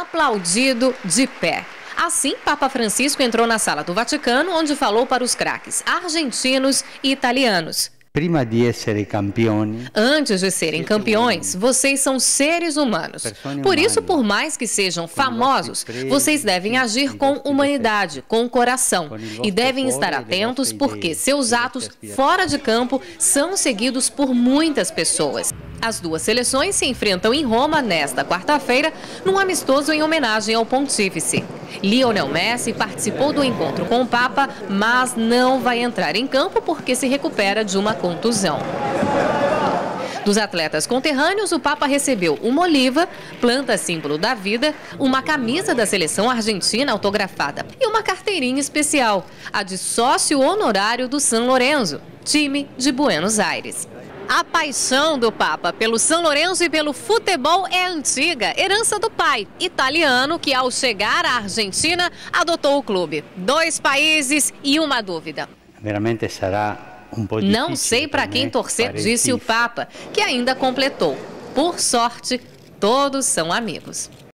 aplaudido de pé. Assim, Papa Francisco entrou na sala do Vaticano, onde falou para os craques argentinos e italianos. Antes de serem campeões, vocês são seres humanos. Por isso, por mais que sejam famosos, vocês devem agir com humanidade, com coração. E devem estar atentos porque seus atos fora de campo são seguidos por muitas pessoas. As duas seleções se enfrentam em Roma nesta quarta-feira, num amistoso em homenagem ao pontífice. Lionel Messi participou do encontro com o Papa, mas não vai entrar em campo porque se recupera de uma contusão. Dos atletas conterrâneos, o Papa recebeu uma oliva, planta símbolo da vida, uma camisa da seleção argentina autografada e uma carteirinha especial, a de sócio honorário do San Lorenzo, time de Buenos Aires. A paixão do Papa pelo São Lourenço e pelo futebol é antiga, herança do pai, italiano, que ao chegar à Argentina adotou o clube. Dois países e uma dúvida. Veramente será um pouco Não sei para quem torcer, disse o Papa, que ainda completou. Por sorte, todos são amigos.